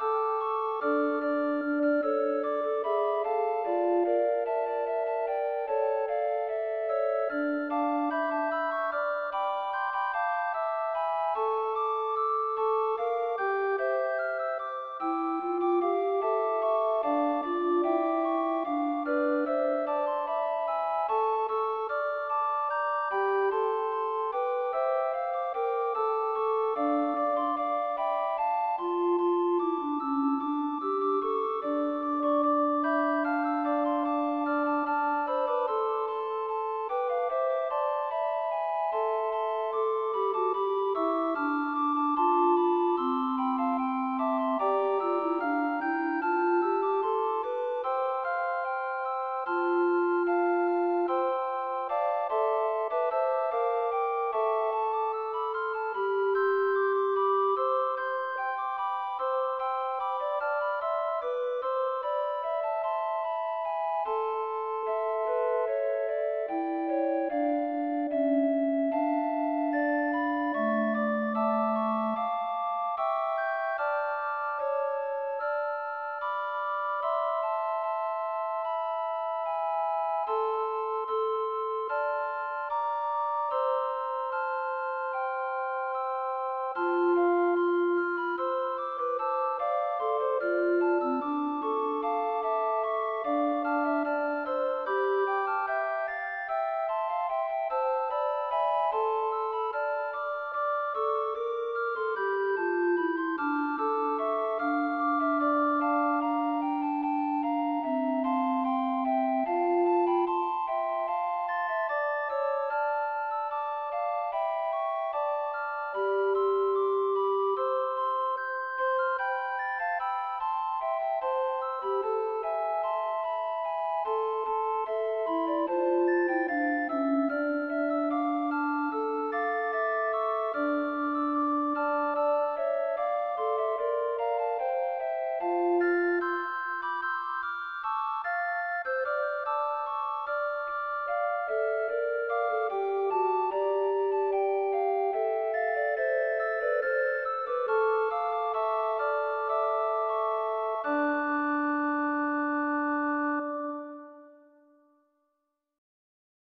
Música